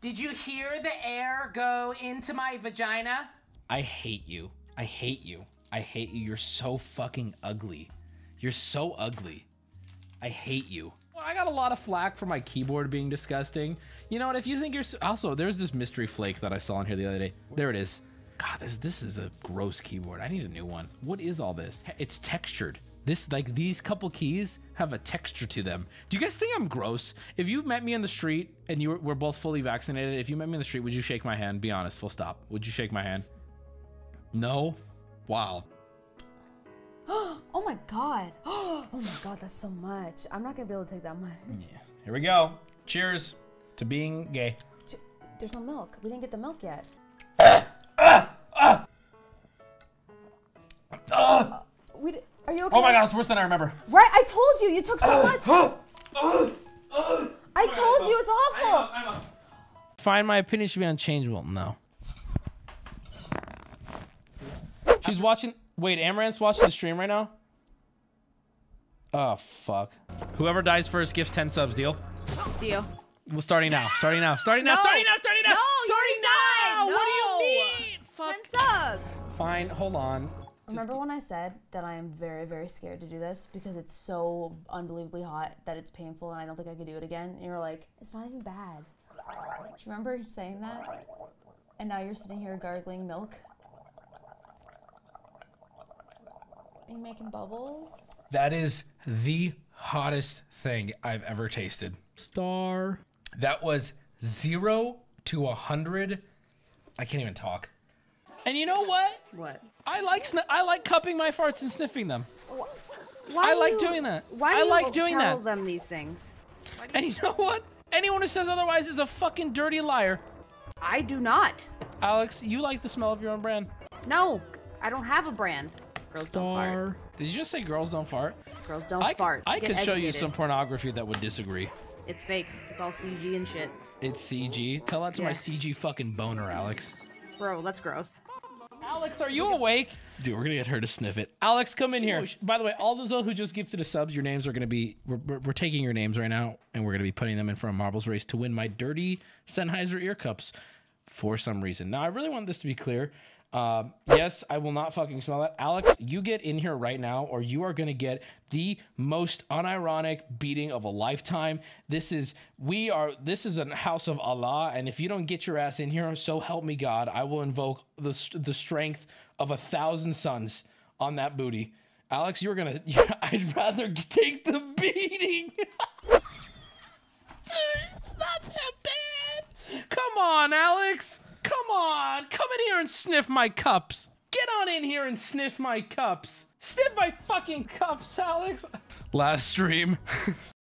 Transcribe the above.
Did you hear the air go into my vagina? I hate you. I hate you. I hate you. You're so fucking ugly. You're so ugly. I hate you. Well, I got a lot of flack for my keyboard being disgusting. You know what? If you think you're so also, there's this mystery flake that I saw in here the other day. There it is. God, this this is a gross keyboard. I need a new one. What is all this? It's textured. This like these couple keys have a texture to them. Do you guys think I'm gross? If you met me in the street and you were, we're both fully vaccinated, if you met me in the street, would you shake my hand? Be honest, full stop. Would you shake my hand? No. Wow. Oh my god. Oh my god, that's so much. I'm not gonna be able to take that much. Here we go. Cheers to being gay. There's no milk. We didn't get the milk yet. D- are you okay? Oh my god, it's worse than I remember. Right, I told you. You took so much. I told you it's awful. Find my opinion should be unchangeable. No. She's watching. Wait, Amouranth's watching the stream right now. Oh fuck. Whoever dies first gets 10 subs. Deal. Deal. Well, starting now. Starting now. Starting now. No. Starting now. Starting now. No, starting now. died. What do you mean? Fuck. Ten subs. Fine. Hold on. Remember when I said that I am very, very scared to do this because it's so unbelievably hot that it's painful and I don't think I could do it again? And you were like, it's not even bad. Do you remember saying that? And now you're sitting here gargling milk. Are you making bubbles? That is the hottest thing I've ever tasted. Star. That was zero to a hundred. I can't even talk. And you know what? What? I like sn- I like cupping my farts and sniffing them. Why I like you- doing that. Why I do you like doing tell that. them these things? And you know what? Anyone who says otherwise is a fucking dirty liar. I do not. Alex, you like the smell of your own brand. No, I don't have a brand. Girls don't fart. Did you just say girls don't fart? Girls don't I, fart. I Get could show you some pornography that would disagree. It's fake. It's all CG and shit. It's CG. Tell that to my CG fucking boner, Alex. Bro, that's gross. Alex, are you awake? Dude, we're gonna get her to sniff it. Alex, come in here. By the way, all those who just gifted a subs, your names are gonna be. We're, we're, we're taking your names right now, and we're gonna be putting them in for a marbles race to win my dirty Sennheiser ear cups for some reason. Now, I really want this to be clear. Um, yes, I will not fucking smell that. Alex, you get in here right now, or you are gonna get the most unironic beating of a lifetime. This is we are. This is a house of Allah, and if you don't get your ass in here, so help me God, I will invoke the the strength of a thousand suns on that booty. Alex, you're gonna. I'd rather take the beating. Dude, it's not that bad. Come on, Alex. Come on. Come in here and sniff my cups. Get on in here and sniff my cups. Sniff my fucking cups, Alex. Last stream.